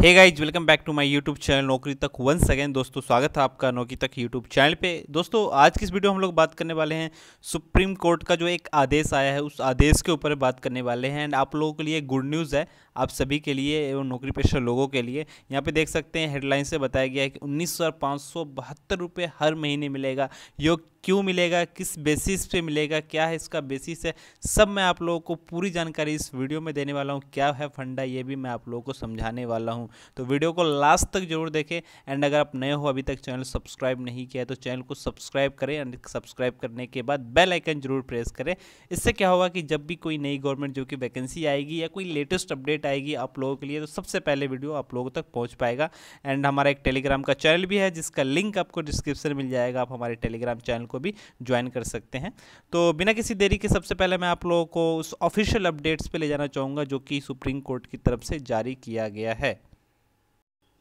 Hey guys welcome back to my YouTube channel नौकरी तक one second दोस्तों, स्वागत है आपका नौकरी तक यूट्यूब चैनल पे। दोस्तों, आज की इस वीडियो हम लोग बात करने वाले हैं सुप्रीम कोर्ट का जो एक आदेश आया है, उस आदेश के ऊपर बात करने वाले हैं। एंड आप लोगों के लिए गुड न्यूज़ है आप सभी के लिए एवं नौकरी पेशा लोगों के लिए यहाँ पे देख सकते हैं हेडलाइन से बताया गया है कि उन्नीस रुपये हर महीने मिलेगा। योग क्यों मिलेगा? किस बेसिस पे मिलेगा? क्या है इसका बेसिस है? सब मैं आप लोगों को पूरी जानकारी इस वीडियो में देने वाला हूँ। क्या है फंडा, ये भी मैं आप लोगों को समझाने वाला हूँ। तो वीडियो को लास्ट तक ज़रूर देखें एंड अगर आप नए हो अभी तक चैनल सब्सक्राइब नहीं किया तो चैनल को सब्सक्राइब करें एंड सब्सक्राइब करने के बाद बेल आइकन ज़रूर प्रेस करें। इससे क्या होगा कि जब भी कोई नई गवर्नमेंट जो कि वैकेंसी आएगी या कोई लेटेस्ट अपडेट आएगी आप लोगों के लिए तो सबसे पहले वीडियो आप लोगों तक पहुँच पाएगा। एंड हमारा एक टेलीग्राम का चैनल भी है, जिसका लिंक आपको डिस्क्रिप्शन मिल जाएगा, आप हमारे टेलीग्राम चैनल को भी ज्वाइन कर सकते हैं। तो बिना किसी देरी के सबसे पहले मैं आप लोगों को उस ऑफिशियल अपडेट्स पर ले जाना चाहूँगा, जो कि सुप्रीम कोर्ट की तरफ़ से जारी किया गया है।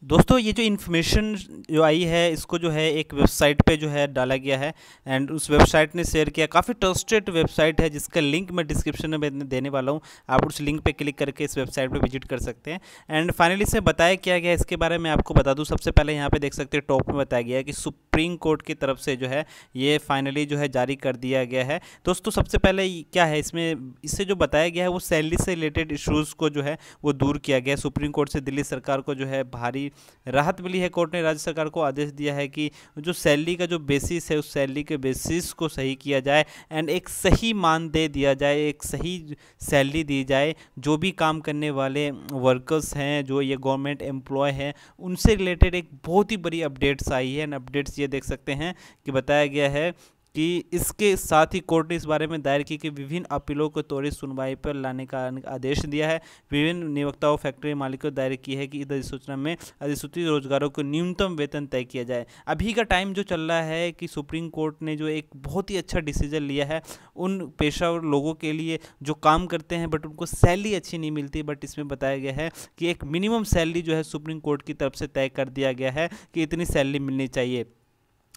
दोस्तों, ये जो इन्फॉर्मेशन जो आई है, इसको जो है एक वेबसाइट पे जो है डाला गया है एंड उस वेबसाइट ने शेयर किया। काफ़ी ट्रस्टेड वेबसाइट है, जिसका लिंक मैं डिस्क्रिप्शन में देने वाला हूँ। आप उस लिंक पे क्लिक करके इस वेबसाइट पे विज़िट कर सकते हैं। एंड फाइनली से बताया क्या गया, इसके बारे में आपको बता दूँ। सबसे पहले यहाँ पर देख सकते हैं टॉप में बताया गया है कि सुप्रीम कोर्ट की तरफ़ से जो है, ये फाइनली जो है जारी कर दिया गया है। दोस्तों, सबसे पहले क्या है, इसमें, इससे जो बताया गया है, वो सैलरी से रिलेटेड इशूज़ को जो है, वो दूर किया गया सुप्रीम कोर्ट से दिल्ली सरकार को जो है, भारी राहत मिली है कोर्ट ने। राज्य सरकार को आदेश दिया है कि जो सैलरी का जो बेसिस है, उस सैलरी के बेसिस को सही किया जाए एंड एक सही मानदेय दिया जाए, एक सही सैलरी दी जाए। जो भी काम करने वाले वर्कर्स हैं, जो ये गवर्नमेंट एम्प्लॉय हैं, उनसे रिलेटेड एक बहुत ही बड़ी अपडेट्स आई है। एंड अपडेट्स ये देख सकते हैं कि बताया गया है कि इसके साथ ही कोर्ट ने इस बारे में दायर की कि विभिन्न अपीलों को त्वरित सुनवाई पर लाने का आदेश दिया है। विभिन्न नियोक्ताओं फैक्ट्री मालिकों दायर की है कि इस अधिसूचना में अधिसूचित रोजगारों को न्यूनतम वेतन तय किया जाए। अभी का टाइम जो चल रहा है कि सुप्रीम कोर्ट ने जो एक बहुत ही अच्छा डिसीज़न लिया है, उन पेशावर लोगों के लिए जो काम करते हैं बट उनको सैलरी अच्छी नहीं मिलती, बट इसमें बताया गया है कि एक मिनिमम सैलरी जो है सुप्रीम कोर्ट की तरफ़ से तय कर दिया गया है कि इतनी सैलरी मिलनी चाहिए।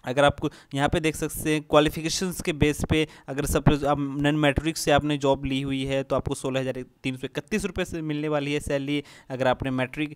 अगर आपको यहाँ पे देख सकते हैं क्वालिफिकेशंस के बेस पे अगर सपोज़ आप नन मैट्रिक से आपने जॉब ली हुई है तो आपको सोलह हज़ार तीन सौ इकतीस रुपये से मिलने वाली है सैलरी अगर आपने मैट्रिक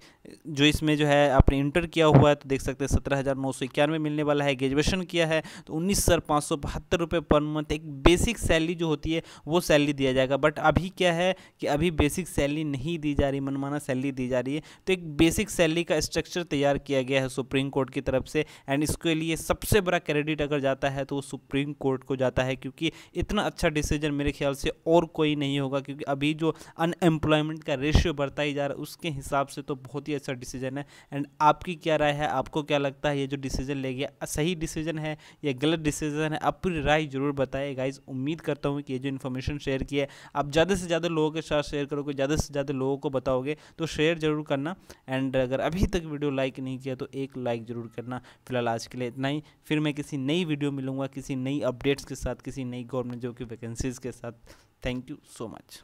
जो इसमें जो है आपने इंटर किया हुआ है तो देख सकते हैं सत्रह हज़ार नौ सौ इक्यानवे मिलने वाला है ग्रेजुएशन किया है तो उन्नीस हज़ार पाँच सौ बहत्तर रुपये पर मंथ एक बेसिक सैलरी जो होती है, वो सैलरी दिया जाएगा। बट अभी क्या है कि अभी बेसिक सैलरी नहीं दी जा रही, मनमाना सैलरी दी जा रही है। तो एक बेसिक सैलरी का स्ट्रक्चर तैयार किया गया है सुप्रीम कोर्ट की तरफ़ से एंड इसके लिए सबसे सबसे बड़ा क्रेडिट अगर जाता है तो वो सुप्रीम कोर्ट को जाता है, क्योंकि इतना अच्छा डिसीज़न मेरे ख्याल से और कोई नहीं होगा, क्योंकि अभी जो अनएम्प्लॉयमेंट का रेशियो बढ़ता ही जा रहा है, उसके हिसाब से तो बहुत ही अच्छा डिसीज़न है। एंड आपकी क्या राय है? आपको क्या लगता है ये जो डिसीज़न ले गया, सही डिसीज़न है या गलत डिसीज़न है? अपनी राय ज़रूर बताए। गाइज़ उम्मीद करता हूँ कि ये जो इन्फॉर्मेशन शेयर किया है, आप ज़्यादा से ज़्यादा लोगों के साथ शेयर करोगे, ज़्यादा से ज़्यादा लोगों को बताओगे तो शेयर ज़रूर करना। एंड अगर अभी तक वीडियो लाइक नहीं किया तो एक लाइक ज़रूर करना। फ़िलहाल आज के लिए इतना ही। फिर मैं किसी नई वीडियो मिलूँगा, किसी नई अपडेट्स के साथ, किसी नई गवर्नमेंट जॉब की वैकेंसीज़ के साथ। Thank you so much